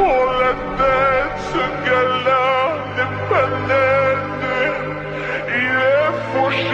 ولدت سجلة لبناني يلف وشي